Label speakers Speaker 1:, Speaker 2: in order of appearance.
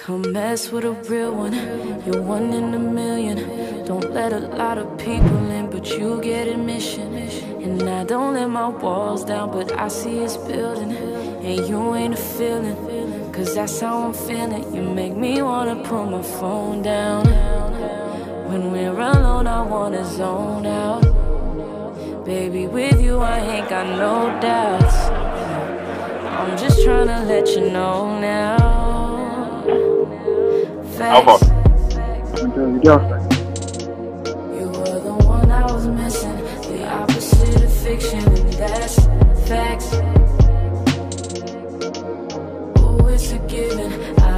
Speaker 1: Come mess with a real one, you're one in a million. Don't let a lot of people in, but you get admission. And I don't let my walls down, but I see it's building. And you ain't a feeling, cause that's how I'm feeling. You make me wanna put my phone down. When we're alone, I wanna zone out. Baby, with you, I ain't got no doubts. I'm just trying to let you know now. How
Speaker 2: you girlfriend.
Speaker 1: You were the one I was missing, the opposite of fiction, and that's facts. Oh, it's a given. I